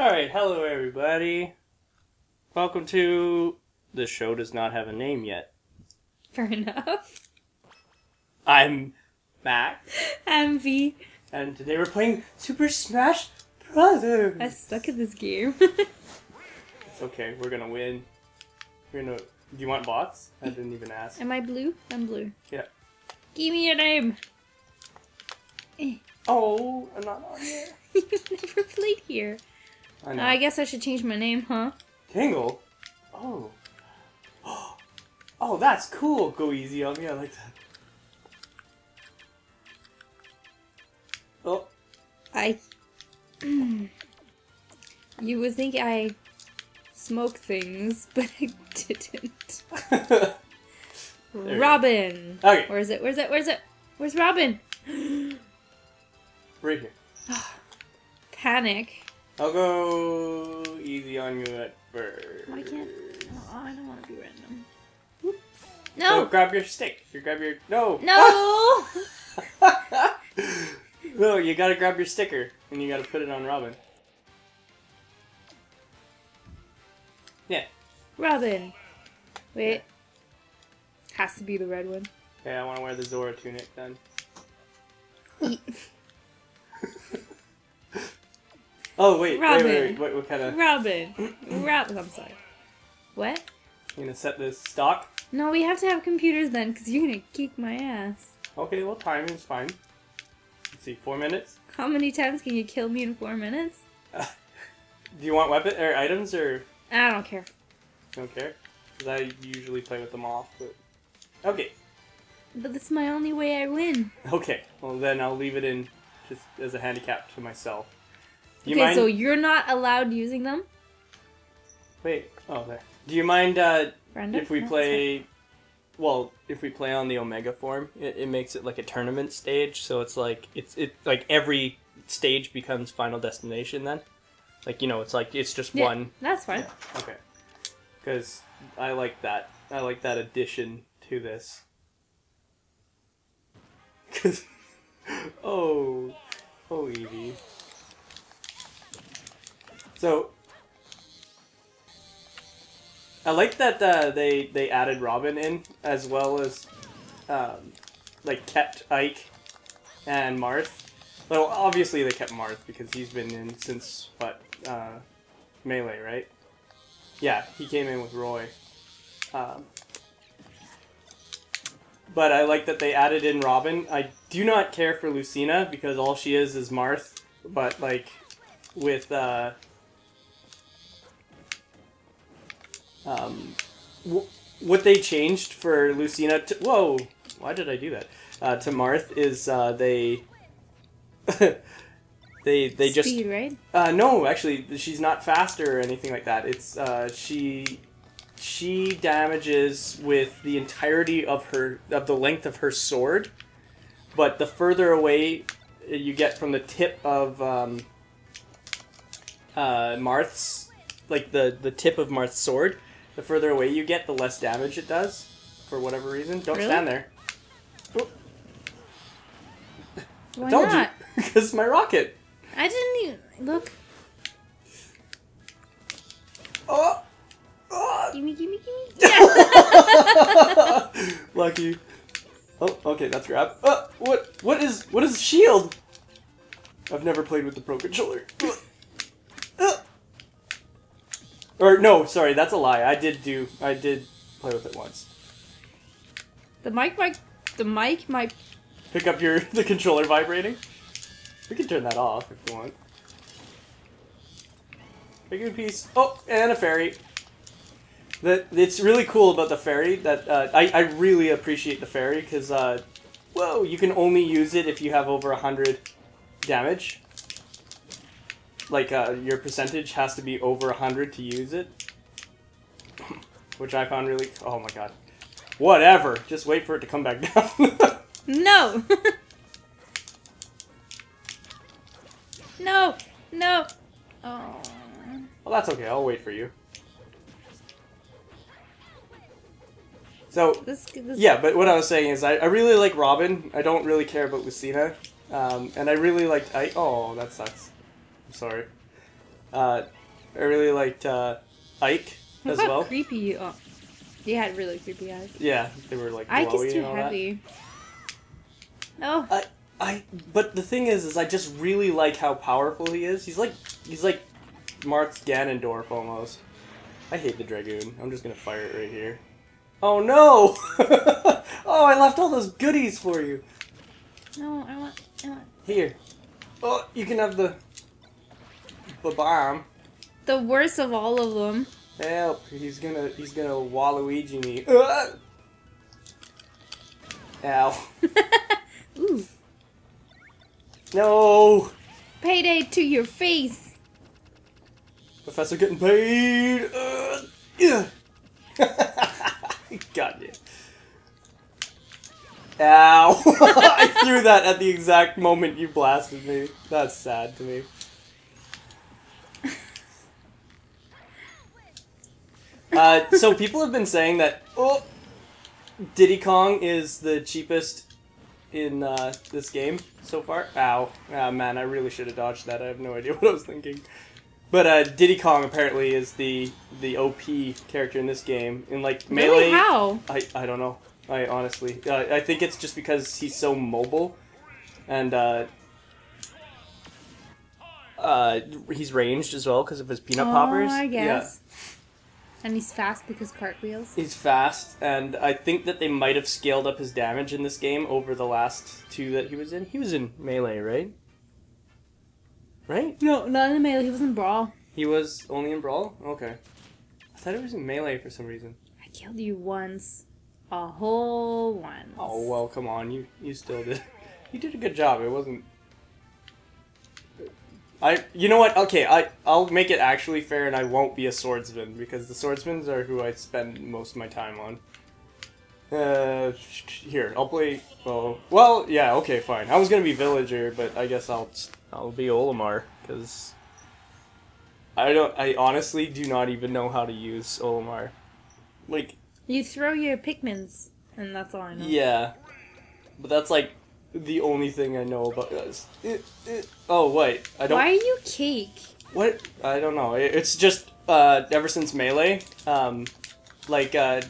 Alright, hello everybody. Welcome to. The show does not have a name yet. Fair enough. I'm Mac, I'm Vi. and today we're playing Super Smash Brothers. I suck at this game. It's okay, we're gonna win. We're gonna. Do you want bots? I didn't even ask. Am I blue? I'm blue. Yeah. Give me your name. Eh. Oh, I'm not on here. You've never played here. I know. I guess I should change my name, huh? Tingle? Oh. Oh, that's cool. Go easy on oh, me. I like that. Oh, I. you would think I smoke things, but I didn't. Robin. Okay. Where's it? Where's it? Where's it? Where's Robin? right here. Panic. I'll go easy on you at first. Why can't? Oh, I don't want to be random. No. No. Oh, grab your stick. You grab your no. No. no, you gotta grab your sticker and you gotta put it on Robin. Yeah. Robin. Wait. Has to be the red one. Okay, I want to wear the Zora tunic then. Oh wait, wait, Robin. wait, wait. What, what kind of? Robin. Robin. Oh, I'm sorry. What? You gonna set this stock? No, we have to have computers then, because you're gonna kick my ass. Okay, well, timing's fine. Let's see, four minutes. How many times can you kill me in four minutes? Do you want weapon or items or I don't care. don't care? Because I usually play with them off. But okay, But that's my only way I win. okay. Well, then I'll leave it in just as a handicap to myself. You okay, mind? so you're not allowed using them? Wait. Oh, there. Do you mind uh, Brenda? if we No, play? Well, if we play on the Omega form, it, it makes it like a tournament stage. So it's like it's it like every stage becomes Final Destination. Then, like you know, it's like it's just Yeah, one. That's fine. Yeah. Okay. Because I like that. I like that addition to this. Cause oh, oh Evie. So I like that uh, they they added Robin in as well as um, like kept Ike and Marth. Well, obviously they kept Marth because he's been in since what uh, melee, right? Yeah, he came in with Roy. Um, but I like that they added in Robin. I do not care for Lucina because all she is is Marth. But like with uh, um, w- what they changed for Lucina. To, whoa, why did I do that? Uh, to Marth is uh, they they they just Speed, right? uh, no, actually, she's not faster or anything like that. It's uh, she she damages with the entirety of her of the length of her sword, but the further away you get from the tip of um, uh, Marth's like the the tip of Marth's sword, the further away you get, the less damage it does. For whatever reason, don't Really? stand there. Why Told not? you, because my rocket. I didn't even look. Oh. Oh. Gimme, gimme, gimme. Yeah. Lucky. Oh, okay, that's grab. Uh, what? What is? What is shield? I've never played with the pro controller. Uh. Or no, sorry, that's a lie. I did do. I did play with it once. the mic might. The mic might. Pick up your the controller vibrating. We can turn that off if you want. Big a piece. Oh, and a fairy. That it's really cool about the fairy. That uh, I I really appreciate the fairy because uh, whoa, you can only use it if you have over a hundred damage. Like uh, your percentage has to be over hundred to use it, which I found really. Oh my god. Whatever. Just wait for it to come back down. No. no. No. Oh. Well, that's okay. I'll wait for you. So This, this yeah, but what I was saying is I, I really like Robin. I don't really care about Lucina, um, and I really liked I. Oh, that sucks. I'm sorry. Uh, I really liked uh, Ike as about well. creepy? Oh, he had really creepy eyes. Yeah, they were like Ike glowy is too and all that. heavy. Oh, I, I, but the thing is, is I just really like how powerful he is. He's like, he's like Marth Ganondorf almost. I hate the Dragoon. I'm just gonna fire it right here. Oh no! oh, I left all those goodies for you. no, I want, I want Here. Oh, you can have the, the bomb. the worst of all of them. Help! He's gonna, he's gonna Waluigi me. Ugh! Ow! Ooh, No! payday to your face. Professor getting paid. Uh, yeah. Got you. Ow! I threw that at the exact moment you blasted me. That's sad to me. Uh, so people have been saying that oh, Diddy Kong is the cheapest in uh, this game so far. Ow! Ah man, I really should have dodged that. I have no idea what I was thinking. But uh, Diddy Kong apparently is the the OP character in this game. In like melee, Really? How? I I don't know. I honestly, uh, I think it's just because he's so mobile, and uh, uh, he's ranged as well because of his peanut oh, poppers. I Yeah. guess. And he's fast because cartwheels. He's fast, and I think that they might have scaled up his damage in this game over the last two that he was in. He was in melee, right? Right? No, not in melee. He was in brawl. He was only in brawl. Okay, I thought he was in melee for some reason. I killed you once. A whole once. Oh well, come on, you you still did. You did a good job. It wasn't. I you know what? Okay, I I'll make it actually fair, and I won't be a swordsman because the swordsmans are who I spend most of my time on. Uh, here I'll play. Oh, well, yeah, okay, fine. I was gonna be villager, but I guess I'll I'll be Olimar because I don't. I honestly do not even know how to use Olimar. Like You throw your Pikmins, and that's all I know. yeah, but that's like the only thing I know about this. It, it, oh wait, I don't. Why are you cake? What? I don't know. It- It's just uh, ever since melee, um, like uh,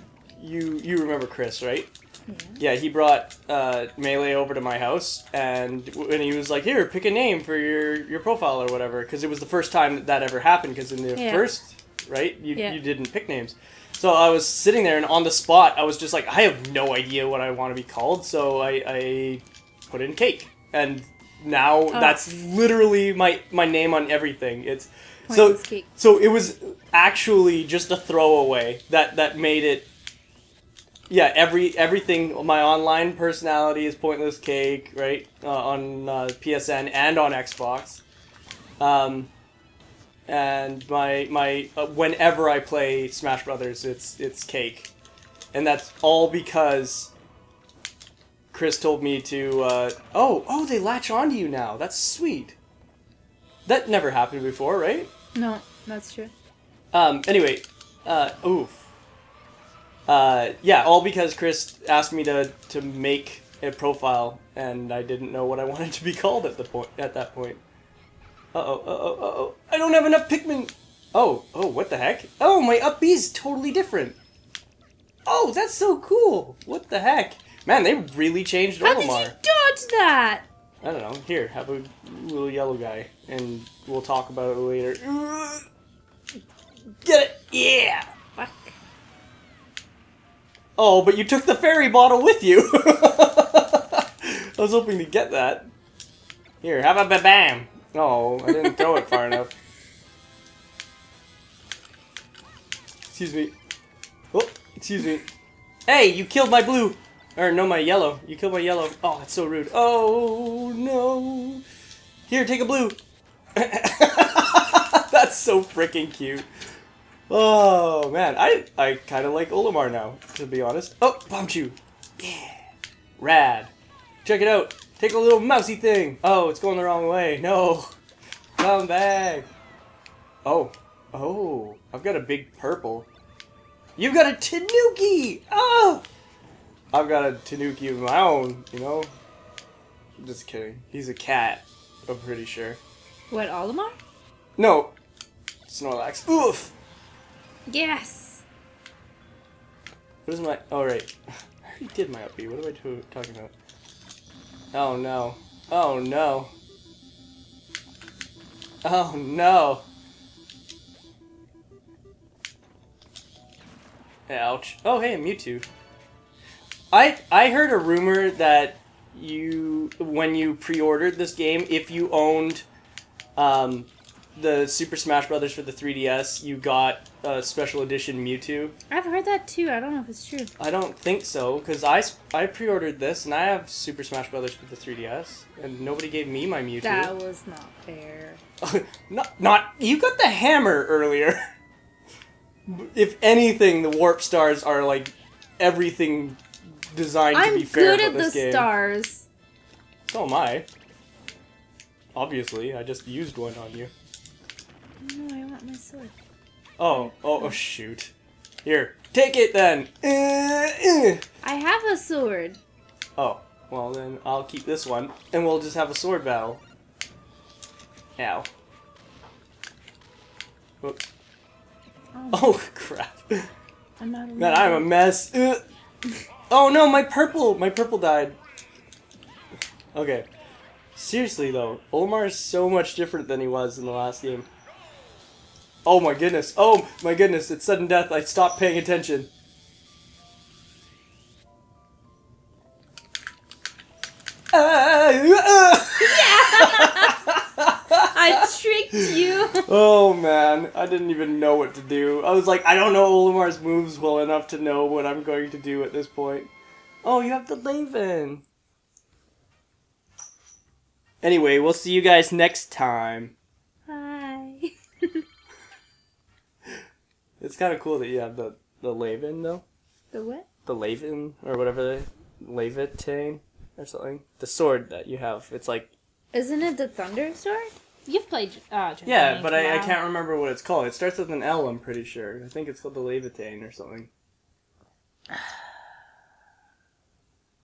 you you remember Chris, right? Yeah. Yeah, he brought uh, melee over to my house, and when he was like, "Here, pick a name for your your profile or whatever," because it was the first time that, that ever happened. Because in the Yeah. first, right, you Yeah. you didn't pick names. So I was sitting there, and on the spot, I was just like, I have no idea what I want to be called. So I, I put in cake, and now Oh. that's literally my my name on everything. It's so cake. so it was actually just a throwaway that that made it. Yeah, every everything. My online personality is pointless cake, right? Uh, on uh, PSN and on Xbox. Um, and my my uh, whenever I play Smash Brothers, it's it's cake, and that's all because Chris told me to. Uh, oh oh, they latch onto you now. That's sweet. That never happened before, right? No, that's true. Um, anyway, uh, oof. Uh, yeah, all because Chris asked me to, to make a profile, and I didn't know what I wanted to be called at the point at that point. Uh oh, uh oh, uh oh! I don't have enough Pikmin. Oh, oh, what the heck? Oh, my up B is totally different. Oh, that's so cool! What the heck? Man, they really changed How did you dodge that? I don't know. Here, have a little yellow guy, and we'll talk about it later. Get it? Yeah! Fuck. Oh, but you took the fairy bottle with you! I was hoping to get that. Here, have a ba bam! Oh, I didn't throw it far enough. Excuse me. Oh, excuse me. Hey, you killed my blue! Or, no, my yellow. You killed my yellow. Oh, that's so rude. Oh, no. Here, take a blue. that's so freaking cute. Oh man, I I kind of like Olimar now, to be honest. Oh, Bombchu! Yeah, rad. Check it out. Take a little mousy thing. Oh, it's going the wrong way. No, come back. Oh, oh, I've got a big purple. You've got a Tanuki. Oh, I've got a Tanuki of my own. You know. Just kidding. He's a cat. I'm pretty sure. What, Olimar? No, Snorlax. Oof! Yes. What is my. Oh, right. I already did my up B. What am I talking about? Oh no. Oh no. Oh no. Ouch. Oh hey, Mewtwo. I I heard a rumor that you when you pre-ordered this game, if you owned um, the Super Smash Brothers for the 3DS, you got a special edition Mewtwo. I've heard that too. I don't know if it's true. I don't think so because I I pre-ordered this and I have Super Smash Brothers for the 3DS and nobody gave me my Mewtwo. That was not fair. not not you got the hammer earlier. if anything, the warp stars are like everything designed to I'm be fair good at the game. stars. So am I. Obviously, I just used one on you. No, I want my sword. Oh, oh, oh shoot. Here, take it then. Uh, uh. I have a sword. Oh, well then I'll keep this one, and we'll just have a sword battle. Ow. Whoops. Oh, Oh crap. I'm not. Man, I'm a mess. Oh no, my purple, my purple died. Okay. Seriously though, Omar is so much different than he was in the last game. Oh my goodness. Oh my goodness, it's sudden death. I stopped paying attention. Ah, ah. I tricked you. Oh man, I didn't even know what to do. I was like, I don't know Olimar's moves well enough to know what I'm going to do at this point. Oh, you have the Laven. Anyway, we'll see you guys next time. Hi. It's kind of cool that you have the the Laven though, the what? the Laven or whatever the Laevateinn or something. The sword that you have. It's like Isn't it the thunder sword? You've played. Uh, yeah, but I, I can't remember what it's called. It starts with an L. I'm pretty sure. I think it's called the Laevateinn or something.